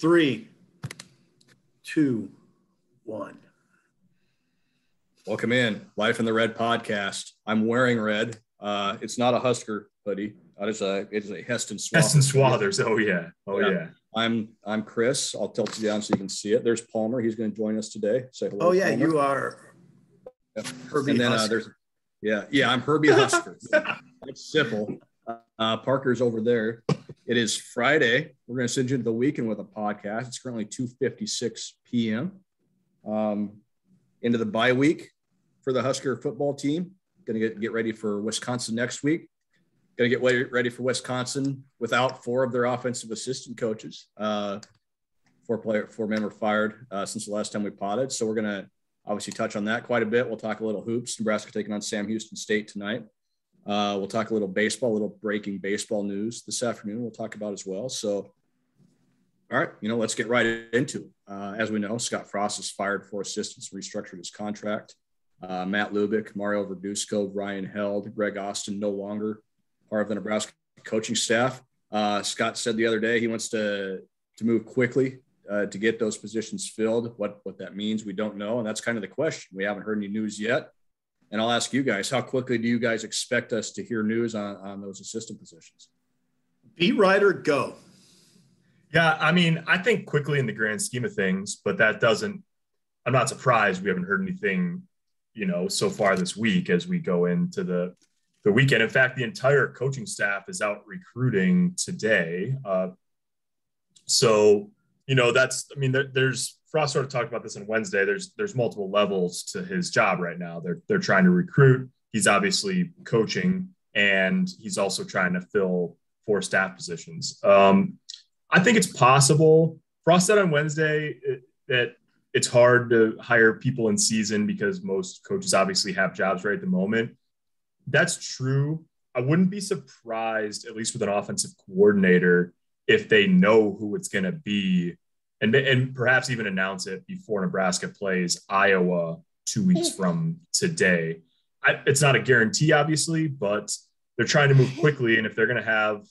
three, two, one. Welcome in, Life in the Red podcast. I'm wearing red. Uh, it's not a Husker hoodie. It is a it is a Hesston Swathers. Hesston Swathers. Oh yeah. Oh yeah. yeah. I'm I'm Chris. I'll tilt you down so you can see it. There's Palmer. He's going to join us today. Say hello. Oh yeah, Palmer. you are. Yep. Herbie and then uh, there's yeah yeah I'm Herbie Husker. it's simple. Uh, Parker's over there. It is Friday. We're going to send you into the weekend with a podcast. It's currently 2:56 p.m. Um, into the bye week for the Husker football team. Going to get get ready for Wisconsin next week. Going to get ready for Wisconsin without four of their offensive assistant coaches. Uh, four player, four men were fired uh, since the last time we potted. So we're going to obviously touch on that quite a bit. We'll talk a little hoops. Nebraska taking on Sam Houston State tonight. Uh, we'll talk a little baseball, a little breaking baseball news this afternoon. We'll talk about as well. So, all right, you know, let's get right into it. Uh, as we know, Scott Frost is fired four assistants, restructured his contract. Uh, Matt Lubick, Mario Verduzco, Ryan Held, Greg Austin, no longer part of the Nebraska coaching staff. Uh, Scott said the other day he wants to to move quickly uh, to get those positions filled. What what that means, we don't know, and that's kind of the question. We haven't heard any news yet. And I'll ask you guys, how quickly do you guys expect us to hear news on, on those assistant positions? Beat writer, go. Yeah, I mean, I think quickly in the grand scheme of things, but that doesn't, I'm not surprised we haven't heard anything, you know, so far this week as we go into the, the weekend. In fact, the entire coaching staff is out recruiting today. Uh, so, you know, that's, I mean, there, there's Frost sort of talked about this on Wednesday. There's there's multiple levels to his job right now. They're they're trying to recruit. He's obviously coaching, and he's also trying to fill four staff positions. Um, I think it's possible. Frost said on Wednesday that it's hard to hire people in season because most coaches obviously have jobs right at the moment. That's true. I wouldn't be surprised, at least with an offensive coordinator, if they know who it's going to be and, and perhaps even announce it before Nebraska plays Iowa two weeks from today. I, it's not a guarantee, obviously, but they're trying to move quickly. And if they're going to have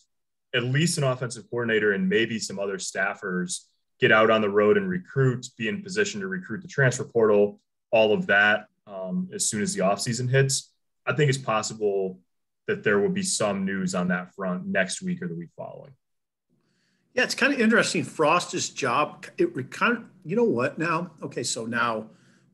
at least an offensive coordinator and maybe some other staffers get out on the road and recruit, be in position to recruit the transfer portal, all of that um, as soon as the offseason hits, I think it's possible that there will be some news on that front next week or the week following. Yeah, it's kind of interesting. Frost's job, it kind of, you know what now? Okay, so now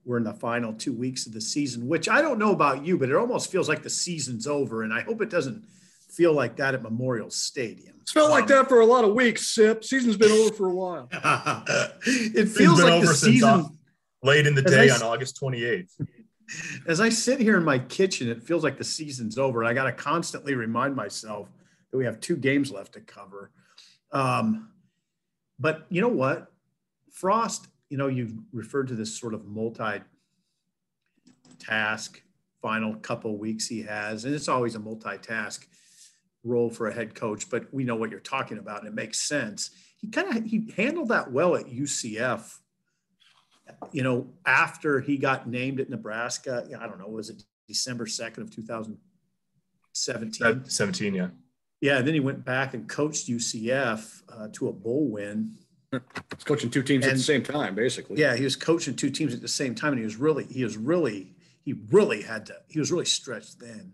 we're in the final two weeks of the season, which I don't know about you, but it almost feels like the season's over. And I hope it doesn't feel like that at Memorial Stadium. It's felt um, like that for a lot of weeks, Sip. Season's been over for a while. it feels like the season late in the day I, on August 28th. As I sit here in my kitchen, it feels like the season's over. and I got to constantly remind myself that we have two games left to cover. Um, but you know what? Frost, you know, you've referred to this sort of multi task final couple weeks he has, and it's always a multitask role for a head coach, but we know what you're talking about and it makes sense. He kind of he handled that well at UCF. You know, after he got named at Nebraska, I don't know, was it December 2nd of 2017? 17, yeah. Yeah, and then he went back and coached UCF uh, to a bowl win. He's coaching two teams and, at the same time, basically. Yeah, he was coaching two teams at the same time, and he was really, he was really, he really had to, he was really stretched then,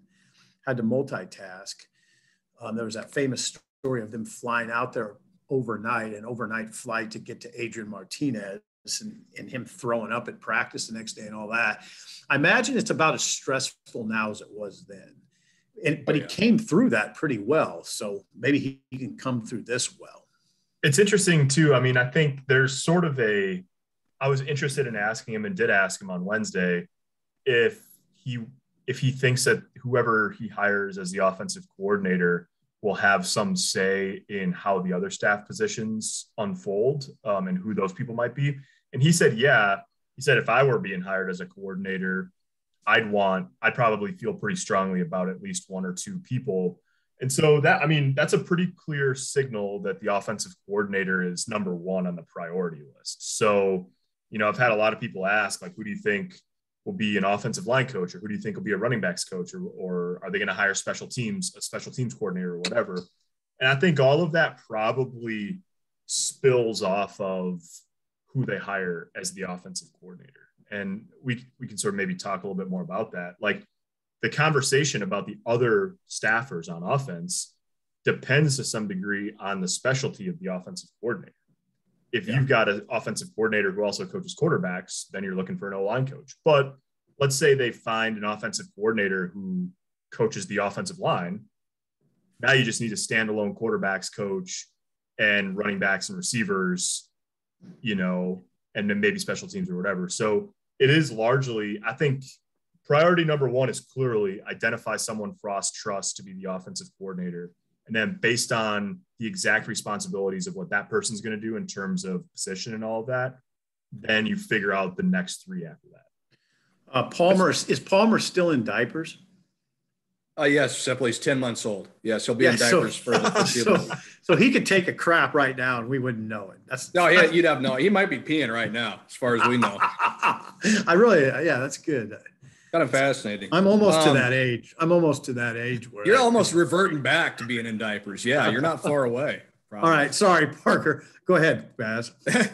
had to multitask. Um, there was that famous story of them flying out there overnight, an overnight flight to get to Adrian Martinez and, and him throwing up at practice the next day and all that. I imagine it's about as stressful now as it was then and but oh, yeah. he came through that pretty well. So maybe he, he can come through this well. It's interesting too. I mean, I think there's sort of a. I was interested in asking him and did ask him on Wednesday if he if he thinks that whoever he hires as the offensive coordinator will have some say in how the other staff positions unfold um, and who those people might be. And he said, yeah. He said, if I were being hired as a coordinator, I'd want, I'd probably feel pretty strongly about at least one or two people. And so that, I mean, that's a pretty clear signal that the offensive coordinator is number one on the priority list. So, you know, I've had a lot of people ask, like, who do you think will be an offensive line coach or who do you think will be a running backs coach or, or are they going to hire special teams, a special teams coordinator or whatever? And I think all of that probably spills off of who they hire as the offensive coordinator. And we we can sort of maybe talk a little bit more about that. Like the conversation about the other staffers on offense depends to some degree on the specialty of the offensive coordinator. If yeah. you've got an offensive coordinator who also coaches quarterbacks, then you're looking for an O line coach. But let's say they find an offensive coordinator who coaches the offensive line. Now you just need a standalone quarterbacks coach and running backs and receivers, you know, and then maybe special teams or whatever. So it is largely, I think, priority number one is clearly identify someone Frost trusts to be the offensive coordinator. And then based on the exact responsibilities of what that person's going to do in terms of position and all of that, then you figure out the next three after that. Uh, Palmer is Palmer still in diapers? Uh, yes, simply he's 10 months old. Yes, he'll be yeah, in diapers so, for the so, so he could take a crap right now and we wouldn't know it. That's no, yeah, you'd have no. He might be peeing right now, as far as we know. I really, yeah, that's good. Kind of fascinating. I'm almost um, to that age. I'm almost to that age where you're almost reverting back to being in diapers. Yeah, you're not far away. Probably. All right, sorry, Parker. Go ahead, Baz.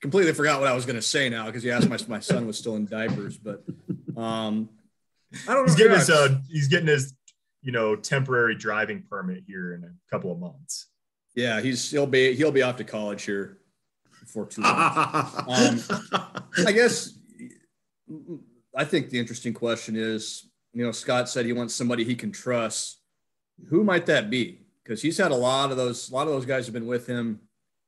completely forgot what I was going to say now because you asked my my son was still in diapers, but um, I don't know. He's getting his uh, he's getting his you know temporary driving permit here in a couple of months. Yeah, he's he'll be he'll be off to college here for too long. um, I guess I think the interesting question is, you know, Scott said he wants somebody he can trust. Who might that be? Because he's had a lot of those. A lot of those guys have been with him,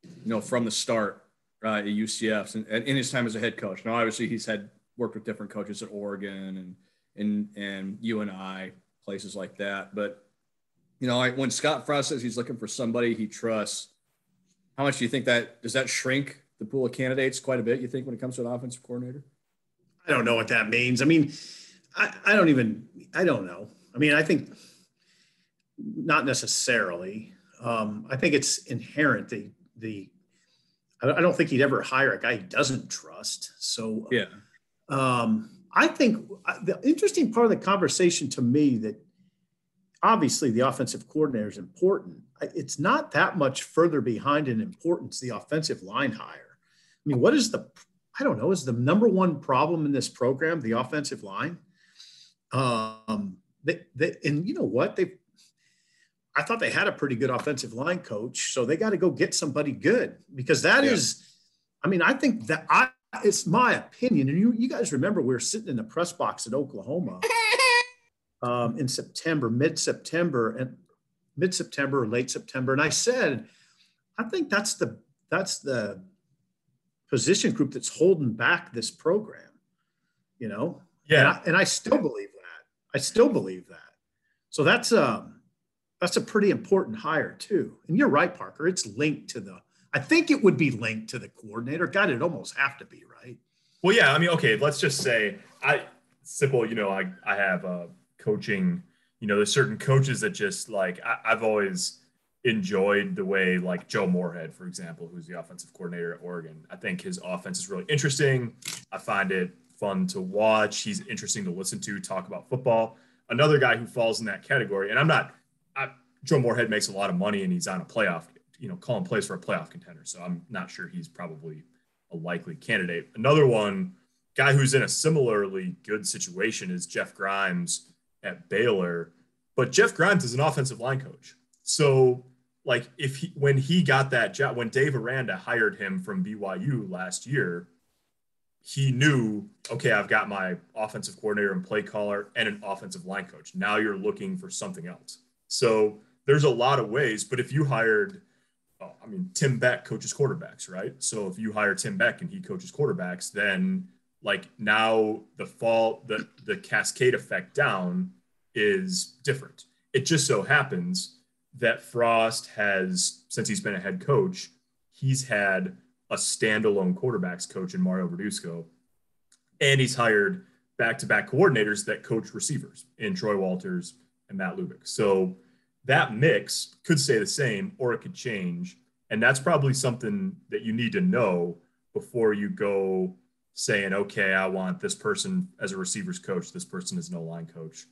you know, from the start uh, at UCF and, and in his time as a head coach. Now, obviously, he's had worked with different coaches at Oregon and and and you and UNI places like that. But you know, I, when Scott Frost says he's looking for somebody he trusts, how much do you think that does that shrink the pool of candidates quite a bit? You think when it comes to an offensive coordinator? I don't know what that means. I mean, I, I don't even I don't know. I mean, I think not necessarily. Um, I think it's inherent the the I don't think he'd ever hire a guy he doesn't trust. So yeah, um, I think uh, the interesting part of the conversation to me that obviously the offensive coordinator is important. It's not that much further behind in importance the offensive line hire. I mean, what is the I don't know is the number one problem in this program the offensive line? Um, they, they and you know what they I thought they had a pretty good offensive line coach, so they got to go get somebody good because that yeah. is, I mean, I think that I it's my opinion, and you you guys remember we were sitting in the press box at Oklahoma um, in September, mid September, and mid September or late September, and I said, I think that's the that's the position group that's holding back this program, you know. Yeah, and I, and I still believe that. I still believe that. So that's um that's a pretty important hire too. And you're right, Parker. It's linked to the. I think it would be linked to the coordinator. God, it almost have to be, right? Well, yeah. I mean, okay. Let's just say I simple. You know, I I have a uh, coaching. You know, there's certain coaches that just like I, I've always enjoyed the way like Joe Moorhead, for example, who's the offensive coordinator at Oregon. I think his offense is really interesting. I find it fun to watch. He's interesting to listen to talk about football. Another guy who falls in that category, and I'm not I, Joe Moorhead makes a lot of money and he's on a playoff, you know, calling plays for a playoff contender. So I'm not sure he's probably a likely candidate. Another one, guy who's in a similarly good situation is Jeff Grimes at Baylor. But Jeff Grimes is an offensive line coach. So like if he when he got that job, when Dave Aranda hired him from BYU last year, he knew, okay, I've got my offensive coordinator and play caller and an offensive line coach. Now you're looking for something else. So there's a lot of ways. But if you hired, oh, I mean, Tim Beck coaches quarterbacks, right? So if you hire Tim Beck and he coaches quarterbacks, then like now the fall, the the cascade effect down is different. It just so happens that Frost has, since he's been a head coach, he's had a standalone quarterbacks coach in Mario Verduzco, and he's hired back-to-back coordinators that coach receivers in Troy Walters and Matt Lubick. So that mix could stay the same or it could change. And that's probably something that you need to know before you go saying, okay, I want this person as a receivers coach, this person as an O line coach,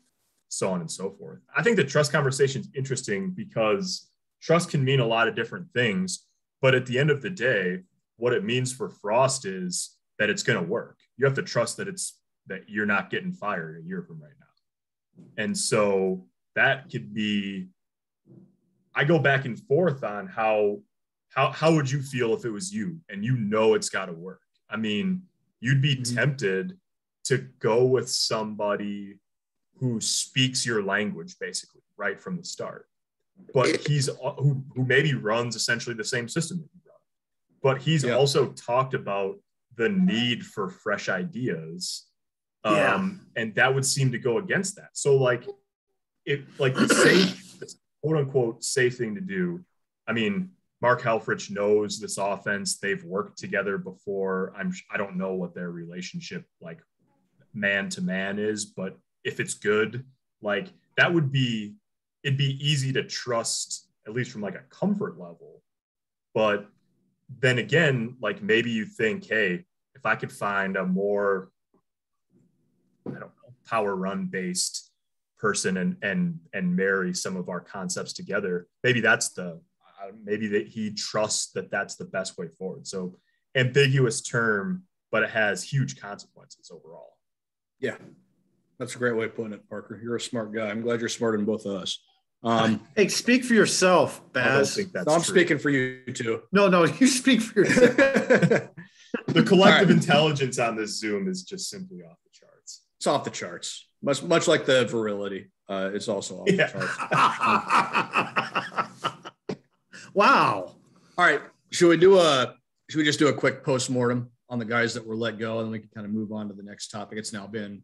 so on and so forth. I think the trust conversation is interesting because trust can mean a lot of different things. But at the end of the day, what it means for Frost is that it's going to work. You have to trust that it's that you're not getting fired a year from right now. And so that could be I go back and forth on how how how would you feel if it was you and you know it's got to work. I mean, you'd be mm-hmm. tempted to go with somebody who speaks your language basically right from the start. But he's who, who maybe runs essentially the same system that you run. But he's yeah. also talked about the need for fresh ideas. Um, yeah. and that would seem to go against that. So like it like the safe quote unquote safe thing to do. I mean, Mark Helfrich knows this offense. They've worked together before. I'm I don't know what their relationship like man to man is, but if it's good, like that would be it'd be easy to trust at least from like a comfort level. But then again, like maybe you think, hey, if I could find a more I don't know, power run based person and and and marry some of our concepts together, maybe that's the maybe that he trusts that that's the best way forward. So ambiguous term, but it has huge consequences overall. Yeah, that's a great way of putting it, Parker. You're a smart guy. I'm glad you're smarter than both of us. Um, hey, speak for yourself, Baz. no, I'm true. speaking for you too. No, no, you speak for yourself. the collective right. intelligence on this Zoom is just simply off the charts. It's off the charts, much much like the virility. Uh, it's also off yeah. the charts. Wow. All right. Should we do a should we just do a quick post mortem on the guys that were let go and then we can kind of move on to the next topic? It's now been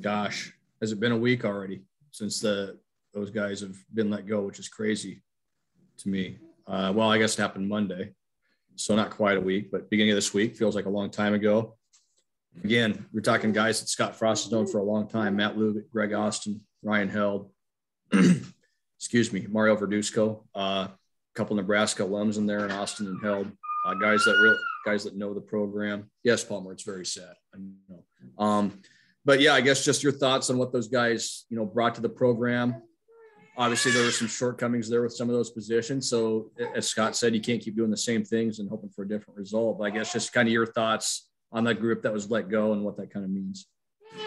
gosh, has it been a week already since the those guys have been let go, which is crazy to me. Uh, well, I guess it happened Monday. So not quite a week, but beginning of this week feels like a long time ago. Again, we're talking guys that Scott Frost has known for a long time. Matt Lubick, Greg Austin, Ryan Held, excuse me, Mario Verduzco. Uh, couple Nebraska alums in there and Austin and Held, uh, guys that real guys that know the program. Yes, Palmer, it's very sad. I know. Um, but yeah, I guess just your thoughts on what those guys, you know, brought to the program. Obviously, there were some shortcomings there with some of those positions. So, as Scott said, you can't keep doing the same things and hoping for a different result. But I guess just kind of your thoughts on that group that was let go and what that kind of means.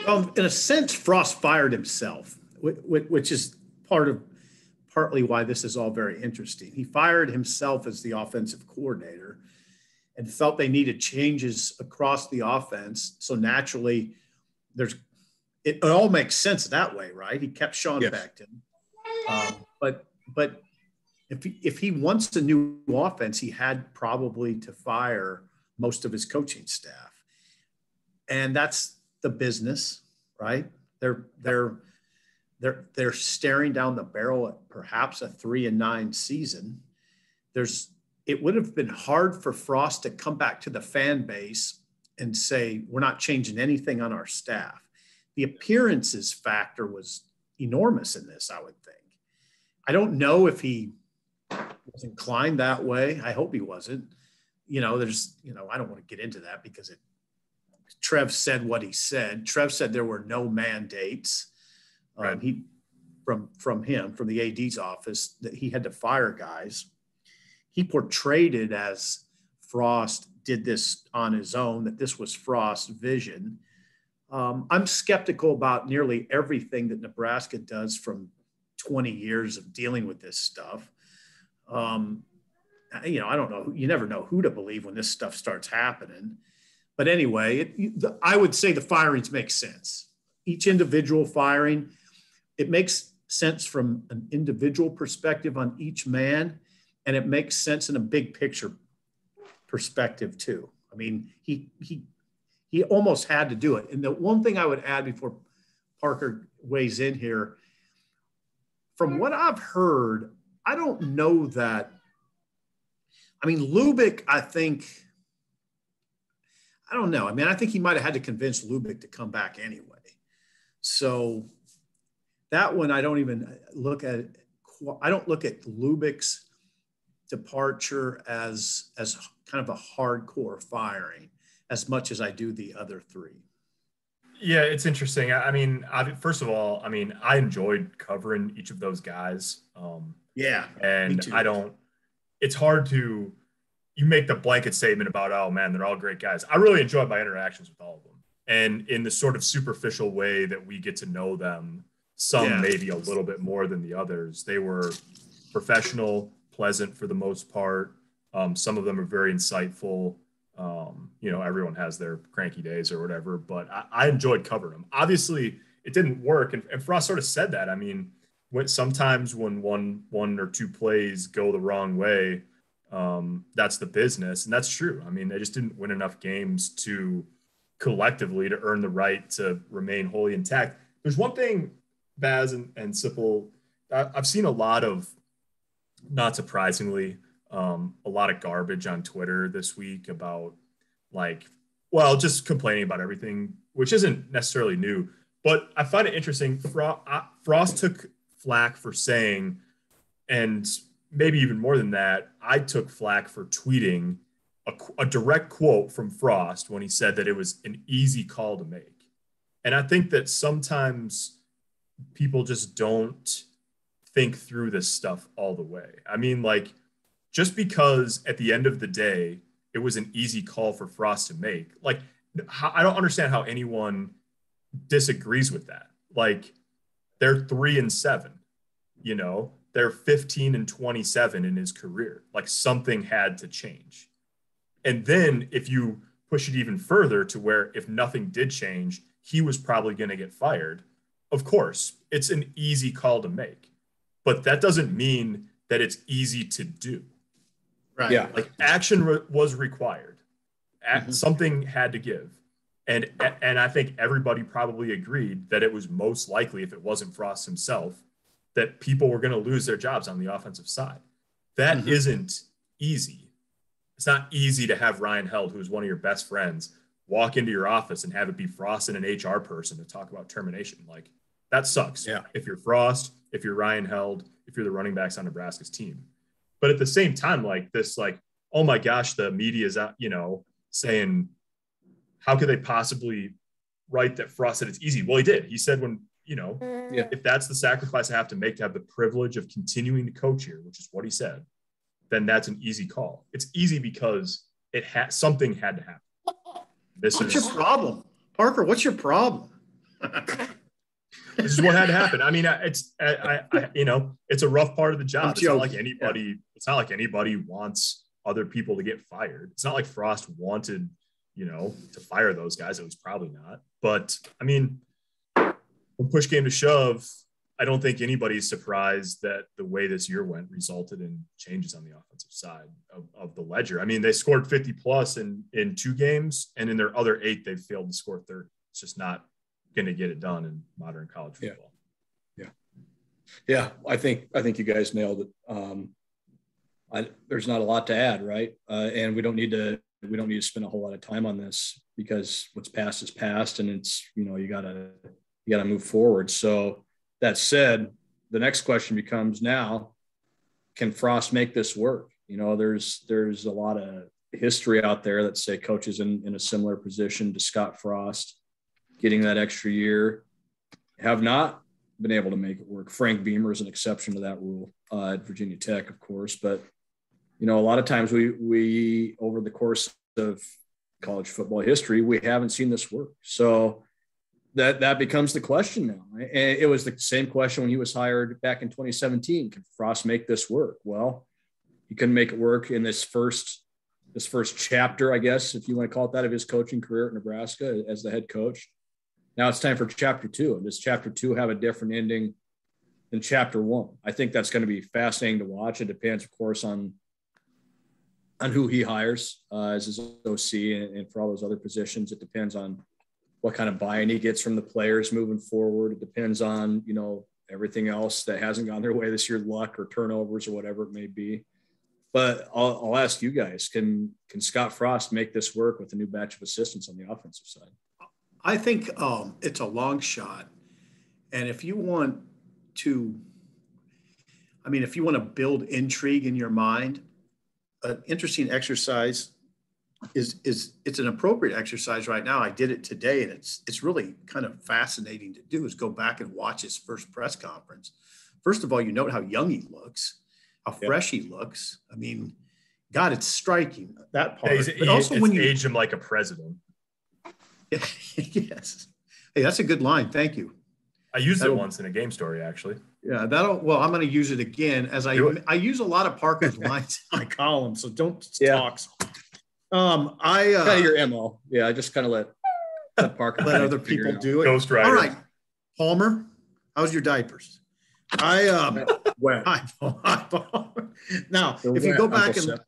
Well, in a sense, Frost fired himself, which is part of partly why this is all very interesting. He fired himself as the offensive coordinator and felt they needed changes across the offense. So naturally, there's it, all makes sense that way, right? He kept Sean yes. Beckton, um, but but if he, if he wants a new offense, he had probably to fire most of his coaching staff, and that's the business, right? They're they're they're they're staring down the barrel at perhaps a three and nine season. There's it would have been hard for Frost to come back to the fan base and say we're not changing anything on our staff. The appearances factor was enormous in this, I would think. I don't know if he was inclined that way. I hope he wasn't. You know, there's, you know, I don't want to get into that because it Trev said what he said. Trev said there were no mandates. Um, right. He from from him from the AD's office that he had to fire guys. He portrayed it as Frost did this on his own. That this was Frost's vision. Um, I'm skeptical about nearly everything that Nebraska does from 20 years of dealing with this stuff. Um, you know, I don't know. You never know who to believe when this stuff starts happening. But anyway, it, I would say the firings make sense. Each individual firing it makes sense from an individual perspective on each man, and it makes sense in a big picture perspective too. I mean, he he he almost had to do it. And the one thing I would add before Parker weighs in here, from what I've heard, I don't know that. I mean, Lubick, I think. I don't know. I mean, I think he might have had to convince Lubick to come back anyway. So that one I don't even look at. I don't look at Lubick's departure as as kind of a hardcore firing as much as I do the other three. Yeah, it's interesting. I mean, I, first of all, I mean, I enjoyed covering each of those guys. Um, yeah, and I don't. It's hard to, you make the blanket statement about, oh man, they're all great guys. I really enjoyed my interactions with all of them. And in the sort of superficial way that we get to know them, some yeah. maybe a little bit more than the others, they were professional, pleasant for the most part. Um, some of them are very insightful. Um, you know, everyone has their cranky days or whatever, but I, I enjoyed covering them. Obviously, it didn't work, and, and Frost sort of said that. I mean, when sometimes when one one or two plays go the wrong way, um, that's the business, and that's true. I mean, they just didn't win enough games to collectively to earn the right to remain wholly intact. There's one thing, Baz and, and Sipple, I've seen a lot of, not surprisingly, um, a lot of garbage on Twitter this week about like, well, just complaining about everything, which isn't necessarily new. But I find it interesting. Frost took flack for saying, and maybe even more than that, I took flack for tweeting a, a, direct quote from Frost when he said that it was an easy call to make. And I think that sometimes people just don't think through this stuff all the way. I mean, like, just because at the end of the day, it was an easy call for Frost to make, like, I don't understand how anyone disagrees with that. Like, they're three and seven, you know, they're 15 and 27 in his career. Like something had to change. And then if you push it even further to where if nothing did change, he was probably going to get fired. Of course, it's an easy call to make, but that doesn't mean that it's easy to do. Right. Yeah. Like action re- was required. Mm-hmm. Something had to give. And, and I think everybody probably agreed that it was most likely, if it wasn't Frost himself, that people were going to lose their jobs on the offensive side. That mm-hmm. not easy. It's not easy to have Ryan Held, who's one of your best friends, walk into your office and have it be Frost and an HR person to talk about termination. Like that sucks. Yeah. If you're Frost, if you're Ryan Held, if you're the running backs on Nebraska's team. But at the same time, like this, like, oh my gosh, the media is out, you know, saying how could they possibly write that Frost said it's easy? Well, he did. He said when you know, mm. yeah. if that's the sacrifice I have to make to have the privilege of continuing to coach here, which is what he said, then that's an easy call. It's easy because it had something had to happen. This what's is, your problem, Parker? What's your problem? this is what had to happen. I mean, it's I, I, you know, it's a rough part of the job. It's not like anybody. Yeah. It's not like anybody wants other people to get fired. It's not like Frost wanted you know, to fire those guys. It was probably not. But I mean, when push came to shove, I don't think anybody's surprised that the way this year went resulted in changes on the offensive side of, of the ledger. I mean, they scored 50 plus in in two games, and in their other eight, they've failed to score 30. It's just not going to get it done in modern college football. Yeah. yeah, yeah. I think I think you guys nailed it. Um, I, there's not a lot to add, right? Uh, and we don't need to we don't need to spend a whole lot of time on this because what's past is past and it's you know you gotta you gotta move forward so that said the next question becomes now can frost make this work you know there's there's a lot of history out there that say coaches in, in a similar position to scott frost getting that extra year have not been able to make it work frank beamer is an exception to that rule uh, at virginia tech of course but you know, a lot of times we we over the course of college football history, we haven't seen this work. So that that becomes the question now. And it was the same question when he was hired back in 2017. Can Frost make this work? Well, he couldn't make it work in this first this first chapter, I guess, if you want to call it that, of his coaching career at Nebraska as the head coach. Now it's time for chapter two. And does chapter two have a different ending than chapter one? I think that's going to be fascinating to watch. It depends, of course, on on who he hires uh, as his OC and, and, for all those other positions. It depends on what kind of buy-in he gets from the players moving forward. It depends on you know everything else that hasn't gone their way this year, luck or turnovers or whatever it may be. But I'll, I'll ask you guys: Can can Scott Frost make this work with a new batch of assistants on the offensive side? I think um, it's a long shot, and if you want to, I mean, if you want to build intrigue in your mind, an interesting exercise is is it's an appropriate exercise right now. I did it today, and it's it's really kind of fascinating to do. Is go back and watch his first press conference. First of all, you note how young he looks, how fresh he looks. I mean, God, it's striking that part. He's, but also when you age him like a president. yes. Hey, that's a good line. Thank you. I used that'll, it once in a game story, actually. Yeah, that'll. Well, I'm going to use it again as I I use a lot of Parker's lines in my column, so don't yeah. talk. Um, I uh, kind of your mo. Yeah, I just kind of let let Parker let other people do it. Ghost Rider. All right, Palmer, how's your diapers? I um, wet. I, I, now, if you go back and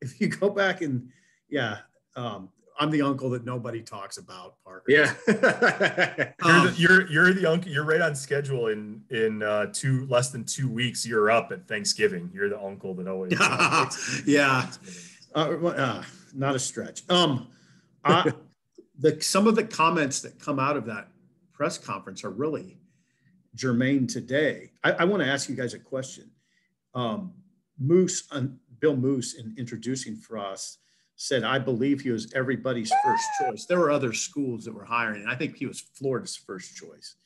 if you go back and yeah, um, I'm the uncle that nobody talks about, Parker. Yeah, you're, the, you're, you're the uncle. You're right on schedule in in uh, two less than two weeks. You're up at Thanksgiving. You're the uncle that always. yeah, uh, uh, not a stretch. Um, I, the some of the comments that come out of that press conference are really germane today. I, I want to ask you guys a question. Um, Moos, uh, Bill Moos, in introducing Frost said, I believe he was everybody's first choice. There were other schools that were hiring, and I think he was Florida's first choice.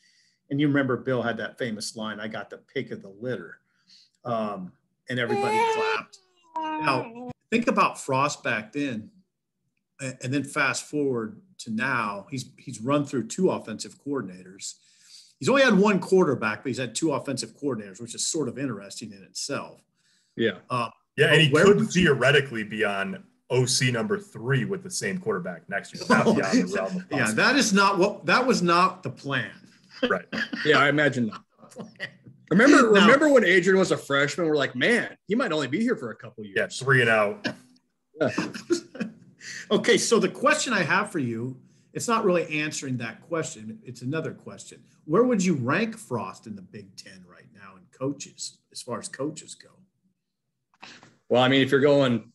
And you remember Bill had that famous line, I got the pick of the litter. Um, and everybody clapped. Now, think about Frost back then, and then fast forward to now, he's, he's run through two offensive coordinators. He's only had one quarterback, but he's had two offensive coordinators, which is sort of interesting in itself. Yeah. Uh, yeah, and he could theoretically be on OC number three with the same quarterback next year. Oh, yeah, that is not what that was not the plan. Right. yeah, I imagine not. Remember, now, remember when Adrian was a freshman? We're like, man, he might only be here for a couple years. Yeah, three and out. okay, so the question I have for you, it's not really answering that question. It's another question. Where would you rank Frost in the Big Ten right now in coaches, as far as coaches go? Well, I mean, if you're going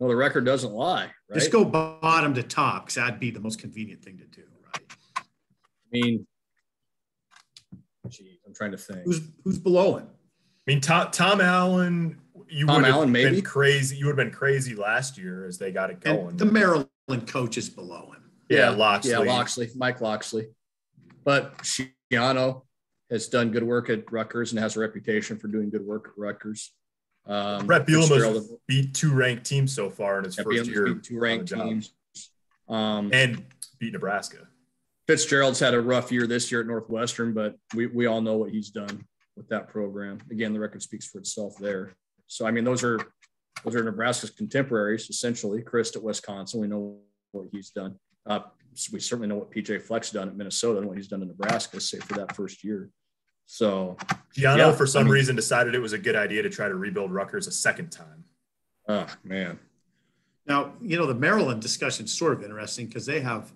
well, the record doesn't lie, right? Just go bottom to top because that'd be the most convenient thing to do, right? I mean, geez, I'm trying to think. Who's who's below him? I mean, Tom, Tom Allen, you would have been maybe? crazy. You would have been crazy last year as they got it going. And the Maryland coach is below him. Yeah, Locksley. Yeah, Locksley, Mike Locksley. But Schiano has done good work at Rutgers and has a reputation for doing good work at Rutgers. Um, Bret Bielema has beat two ranked teams so far in his first year. Beat two ranked teams. Um, and beat Nebraska. Fitzgerald's had a rough year this year at Northwestern, but we, we all know what he's done with that program. Again, the record speaks for itself there. So, I mean, those are those are Nebraska's contemporaries, essentially. Chryst at Wisconsin, we know what he's done. Uh, we certainly know what PJ Fleck's done at Minnesota and what he's done in Nebraska, say for that first year. So Schiano, yeah, for some I mean, reason, decided it was a good idea to try to rebuild Rutgers a second time. Oh man. Now you know the Maryland discussion is sort of interesting because they have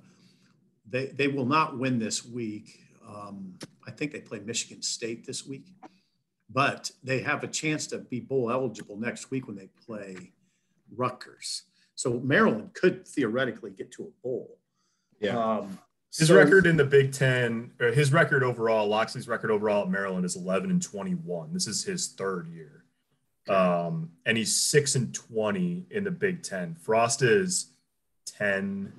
they they will not win this week. Um, I think they play Michigan State this week, but they have a chance to be bowl eligible next week when they play Rutgers. So Maryland could theoretically get to a bowl. Yeah. Um, his so, record in the Big Ten, or his record overall, Locksley's record overall at Maryland is 11 and 21. This is his third year. Um, and he's 6 and 20 in the Big Ten. Frost is 10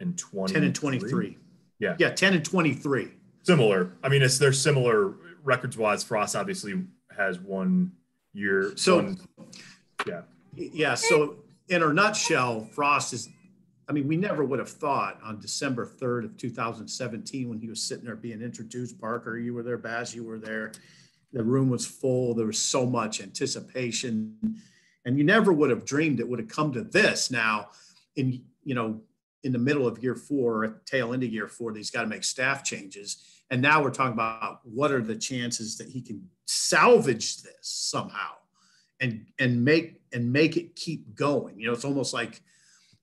and 20. 10 and 23. Yeah. Yeah, 10 and 23. Similar. I mean, it's they're similar records wise. Frost obviously has one year. So, one, yeah. Yeah. So, in a nutshell, Frost is I mean, we never would have thought on December 3rd of 2017 when he was sitting there being introduced. Parker, you were there, Baz, you were there. The room was full. There was so much anticipation. And you never would have dreamed it would have come to this now in, you know, in the middle of year four, at tail end of year four, that he's got to make staff changes. And now we're talking about what are the chances that he can salvage this somehow and and make and make it keep going. You know, it's almost like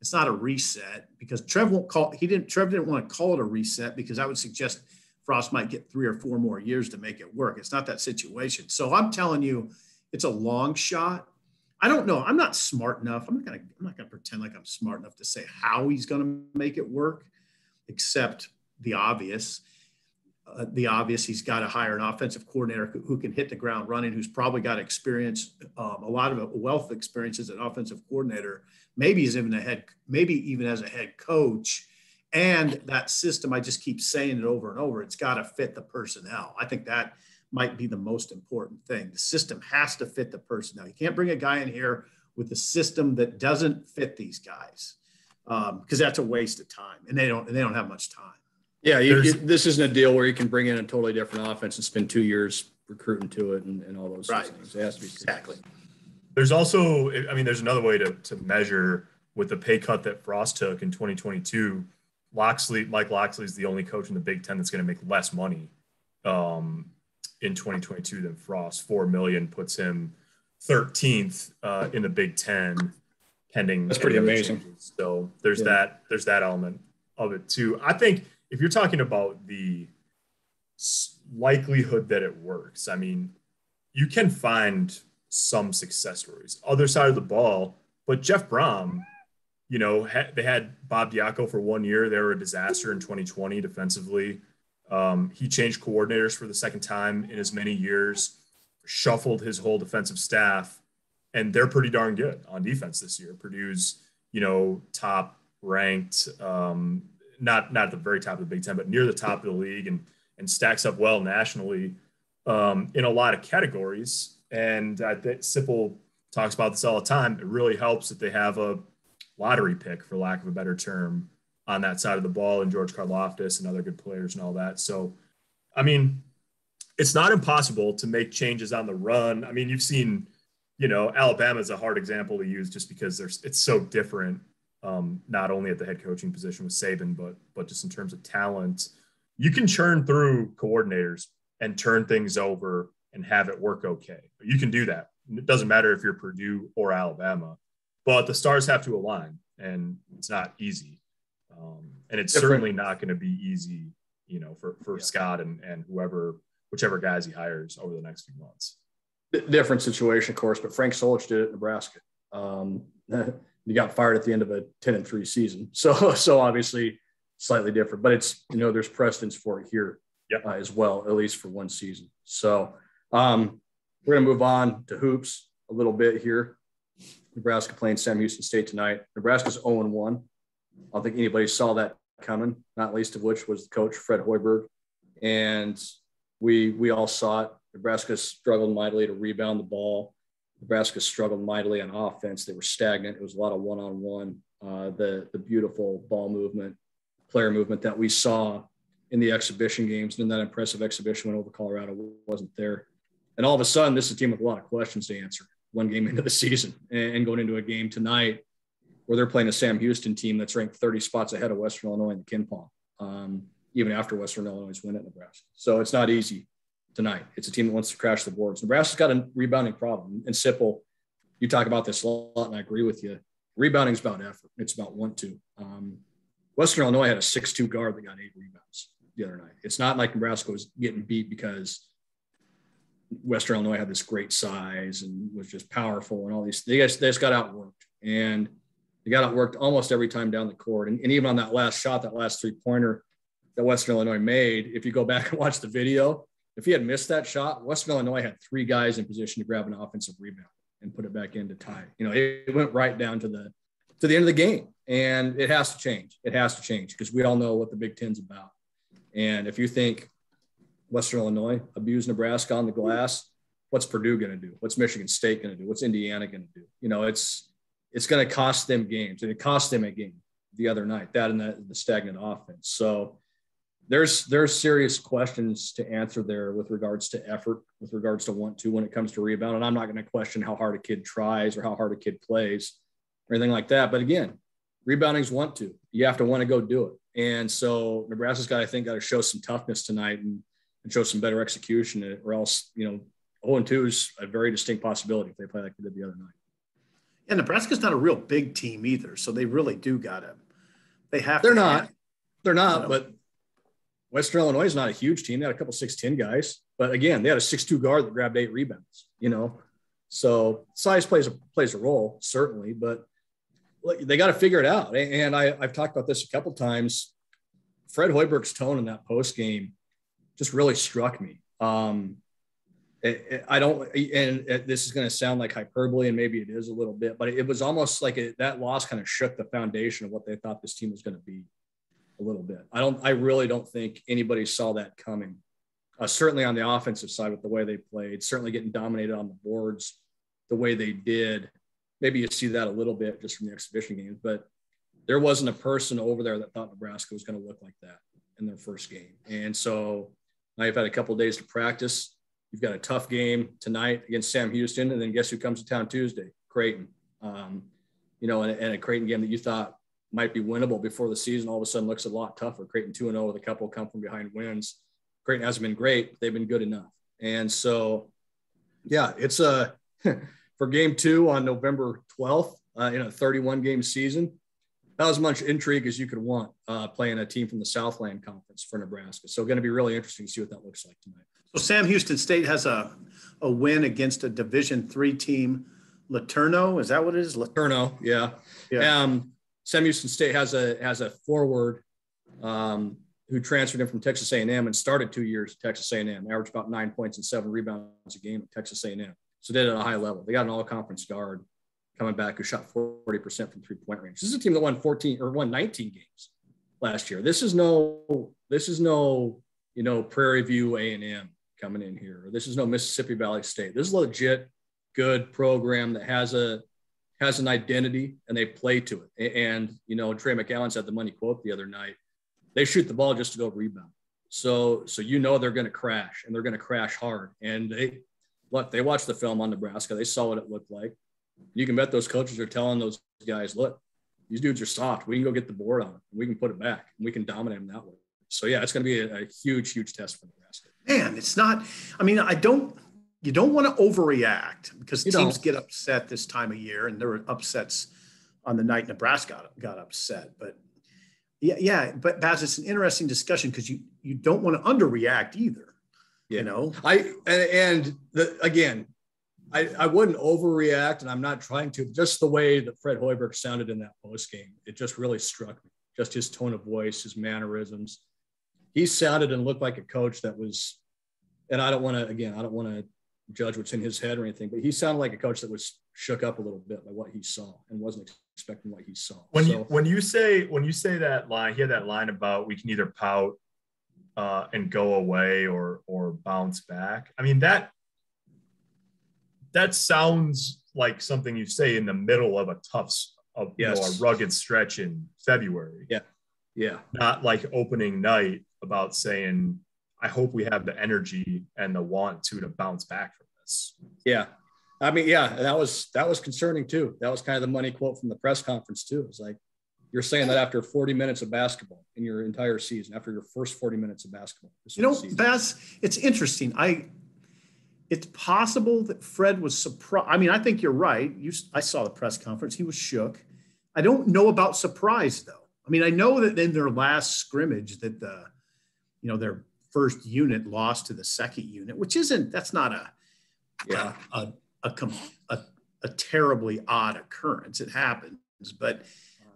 it's not a reset because Trev won't call. He didn't. Trev didn't want to call it a reset because I would suggest Frost might get three or four more years to make it work. It's not that situation. So I'm telling you, it's a long shot. I don't know. I'm not smart enough. I'm not gonna. I'm not gonna pretend like I'm smart enough to say how he's gonna make it work, except the obvious. Uh, the obvious. He's got to hire an offensive coordinator who, who, can hit the ground running, who's probably got experience, um, a lot of a wealth of experience as an offensive coordinator maybe as even a head, maybe even as a head coach. And that system, I just keep saying it over and over, it's got to fit the personnel. I think that might be the most important thing. The system has to fit the personnel. You can't bring a guy in here with a system that doesn't fit these guys because um, that's a waste of time, and they don't and they don't have much time. Yeah, you, you, this isn't a deal where you can bring in a totally different offense and spend two years recruiting to it and, and all those right. things. It has to be exactly. There's also, I mean, there's another way to to measure with the pay cut that Frost took in 2022. Locksley, Mike Locksley is the only coach in the Big Ten that's going to make less money um, in 2022 than Frost. Four million puts him 13th uh, in the Big Ten, pending. That's pretty amazing. Changes. So there's yeah. that. There's that element of it too. I think if you're talking about the likelihood that it works, I mean, you can find some success stories. Other side of the ball, but Jeff Brohm, you know, ha- they had Bob Diaco for one year. They were a disaster in 2020 defensively. Um, he changed coordinators for the second time in as many years, shuffled his whole defensive staff, and they're pretty darn good on defense this year. Purdue's, you know, top ranked, um, not not at the very top of the Big Ten, but near the top of the league, and and stacks up well nationally um, in a lot of categories. And I think Sipple talks about this all the time. It really helps that they have a lottery pick, for lack of a better term, on that side of the ball, and George Karlaftis and other good players and all that. So, I mean, it's not impossible to make changes on the run. I mean, you've seen, you know, Alabama is a hard example to use just because there's it's so different, um, not only at the head coaching position with Saban, but but just in terms of talent. You can churn through coordinators and turn things over and have it work okay. You can do that. It doesn't matter if you're Purdue or Alabama, but the stars have to align, and it's not easy. Um, and it's Different. certainly not going to be easy, you know, for for yeah. Scott and and whoever, whichever guys he hires over the next few months. Different situation, of course, but Frank Solich did it in Nebraska. Um, he got fired at the end of a ten and three season, so so obviously slightly different. But it's you know there's precedence for it here yep. uh, as well, at least for one season. So um, we're going to move on to hoops a little bit here. Nebraska playing Sam Houston State tonight. Nebraska's 0 1. I don't think anybody saw that coming, not least of which was the coach, Fred Hoiberg. And we, we all saw it. Nebraska struggled mightily to rebound the ball. Nebraska struggled mightily on offense. They were stagnant. It was a lot of one on one. The, the beautiful ball movement, player movement that we saw in the exhibition games and that impressive exhibition when over Colorado wasn't there. And all of a sudden, this is a team with a lot of questions to answer one game into the season and going into a game tonight where they're playing a Sam Houston team that's ranked 30 spots ahead of Western Illinois in the KenPom, um, even after Western Illinois win at Nebraska. So it's not easy tonight. It's a team that wants to crash the boards. Nebraska's got a rebounding problem. And Sipple, you talk about this a lot, and I agree with you. Rebounding is about effort. It's about want to. Um, Western Illinois had a 6-2 guard that got eight rebounds the other night. It's not like Nebraska was getting beat because Western Illinois had this great size and was just powerful and all these. They guys they just got outworked and they got outworked almost every time down the court. And, and even on that last shot, that last three pointer that Western Illinois made, if you go back and watch the video, if he had missed that shot, Western Illinois had three guys in position to grab an offensive rebound and put it back in to tie. You know, it, went right down to the to the end of the game, and it has to change. It has to change because we all know what the Big Ten's about. And if you think Western Illinois abused Nebraska on the glass. What's Purdue going to do? What's Michigan State going to do? What's Indiana going to do? You know, it's it's going to cost them games, and it cost them a game the other night. That and the, the stagnant offense. So there's there's serious questions to answer there with regards to effort, with regards to want to when it comes to rebound. And I'm not going to question how hard a kid tries or how hard a kid plays or anything like that. But again, rebounding's want to. You have to want to go do it. And so Nebraska's got, I think, got to show some toughness tonight and and show some better execution, or else you know 0 and 2 is a very distinct possibility if they play like they did the other night. Yeah, Nebraska's not a real big team either, so they really do got to. They have. To they're not. Have, they're not. You know. But Western Illinois is not a huge team. They had a couple six ten guys, but again, they had a six two guard that grabbed eight rebounds. You know, so size plays a plays a role certainly, but they got to figure it out. And I, I've talked about this a couple times. Fred Hoiberg's tone in that post game just really struck me. Um, it, it, I don't, and it, this is going to sound like hyperbole, and maybe it is a little bit, but it, was almost like that loss kind of shook the foundation of what they thought this team was going to be a little bit. I don't, I really don't think anybody saw that coming. Uh, certainly on the offensive side with the way they played, certainly getting dominated on the boards the way they did. maybe you see that a little bit just from the exhibition games, but there wasn't a person over there that thought Nebraska was going to look like that in their first game. And so now you've had a couple days to practice. You've got a tough game tonight against Sam Houston, and then guess who comes to town Tuesday? Creighton. Um, you know, and, and, a Creighton game that you thought might be winnable before the season all of a sudden looks a lot tougher. Creighton 2 0 with a couple come from behind wins. Creighton hasn't been great, they've been good enough. And so, yeah, it's a for game two on November 12th uh, in a 31 game season. Not as much intrigue as you could want uh, playing a team from the Southland Conference for Nebraska. So, going to be really interesting to see what that looks like tonight. So, Sam Houston State has a, a win against a Division three team, LeTourneau. Is that what it is? LeTourneau, yeah. Yeah. Um, Sam Houston State has a has a forward um, who transferred in from Texas A&M and started two years at Texas A&M, averaged about nine points and seven rebounds a game at Texas A&M. So did it at a high level. They got an all-conference guard coming back who shot 40% from three-point range. This is a team that won 14 or won 19 games last year. This is no, this is no, you know, Prairie View A&M coming in here. This is no Mississippi Valley State. This is a legit good program that has a has an identity and they play to it. And, you know, Trey McGowens said the money quote the other night, they shoot the ball just to go rebound. So, so you know they're going to crash and they're going to crash hard. And they, look, they watched the film on Nebraska. They saw what it looked like. You can bet those coaches are telling those guys, look, these dudes are soft. We can go get the board on them. We can put it back and we can dominate them that way. So yeah, it's going to be a, a huge, huge test for Nebraska. Man, it's not. I mean, I don't you don't want to overreact because you teams don't. get upset this time of year, and there were upsets on the night Nebraska got, upset. But yeah, yeah, but Baz, it's an interesting discussion because you you don't want to underreact either. Yeah. You know, I and the, again, I, I wouldn't overreact, and I'm not trying to. Just the way that Fred Hoiberg sounded in that post game, it just really struck me. Just his tone of voice, his mannerisms. He sounded and looked like a coach that was, and I don't want to. Again, I don't want to judge what's in his head or anything, but he sounded like a coach that was shook up a little bit by what he saw and wasn't expecting what he saw. When so, you when you say when you say that line, he had that line about we can either pout uh, and go away or or bounce back. I mean that that sounds like something you say in the middle of a tough of yes. you know, a rugged stretch in February. Yeah. Yeah. Not like opening night about saying I hope we have the energy and the want to to bounce back Yeah. I mean, yeah, that was that was concerning too. That was kind of the money quote from the press conference too. It's like you're saying that after 40 minutes of basketball in your entire season, after your first 40 minutes of basketball. You know, Baz, it's interesting. I it's possible that Fred was surprised. I mean, I think you're right. You, I saw the press conference. He was shook. I don't know about surprise though. I mean, I know that in their last scrimmage that the, you know, their first unit lost to the second unit, which isn't that's not a yeah a a, a, a, a terribly odd occurrence. It happens, but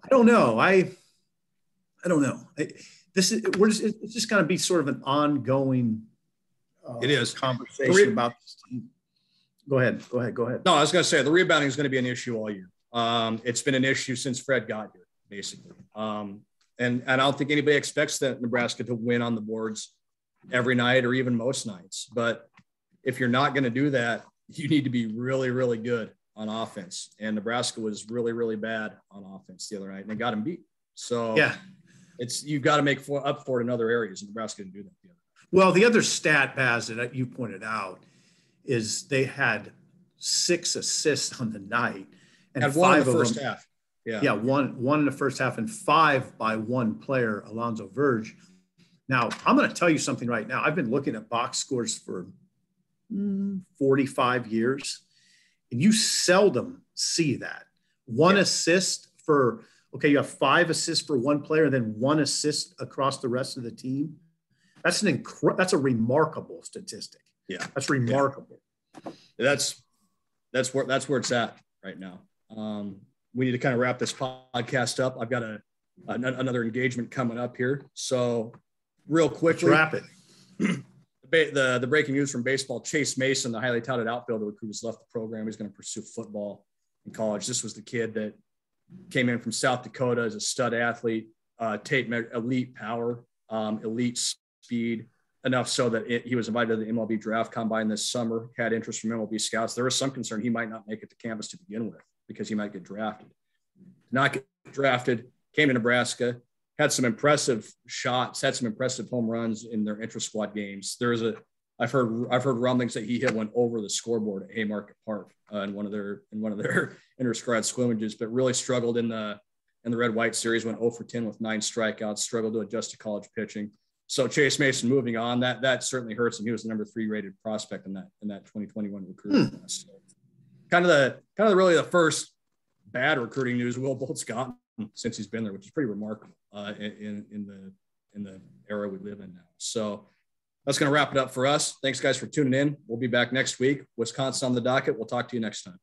I don't know. I I don't know. I, this is we're just it's just going to be sort of an ongoing. Uh, it is conversation re- about this team. Go ahead. Go ahead. Go ahead. No, I was going to say the rebounding is going to be an issue all year. Um, it's been an issue since Fred got here, basically. Um, and, and I don't think anybody expects that Nebraska to win on the boards every night or even most nights. But if you're not going to do that, you need to be really, really good on offense. And Nebraska was really, really bad on offense the other night, and they got him beat. So yeah, it's you've got to make for, up for it in other areas. And Nebraska didn't do that. The other well, the other stat, Baz, that you pointed out is they had six assists on the night, and had five of them, half. Yeah, yeah, one one in the first half, and five by one player, Alonzo Verge. Now, I'm going to tell you something right now. I've been looking at box scores for 45 years, and you seldom see that. One yeah. assist for, okay, you have five assists for one player, and then one assist across the rest of the team. That's an incre- that's a remarkable statistic. Yeah, that's remarkable. Yeah. That's that's where that's where it's at right now. Um, we need to kind of wrap this podcast up. I've got a, a another engagement coming up here, so real quickly. Wrap it. the, the, breaking news from baseball: Chase Mason, the highly touted outfielder who has left the program, he's going to pursue football in college. This was the kid that came in from South Dakota as a stud athlete, uh, tape elite power, um, elite speed, enough so that it, he was invited to the MLB draft combine this summer. Had interest from MLB scouts. There was some concern he might not make it to campus to begin with. because he might get drafted. Not get drafted, came to Nebraska, had some impressive shots, had some impressive home runs in their intra squad games. There's a I've heard I've heard rumblings that he hit one over the scoreboard at Haymarket Park uh, in one of their in one of their inter squad scrimmages, but really struggled in the in the red white series. Went 0 for 10 with nine strikeouts. Struggled to adjust to college pitching. So Chase Mason moving on that that certainly hurts him. He was the number three rated prospect in that in that 2021 recruiting hmm. class. So kind of the kind of the, really the first bad recruiting news Will Bolt's gotten since he's been there, which is pretty remarkable uh, in in the in the era we live in now. So that's going to wrap it up for us. Thanks, guys, for tuning in. We'll be back next week. Wisconsin on the docket. We'll talk to you next time.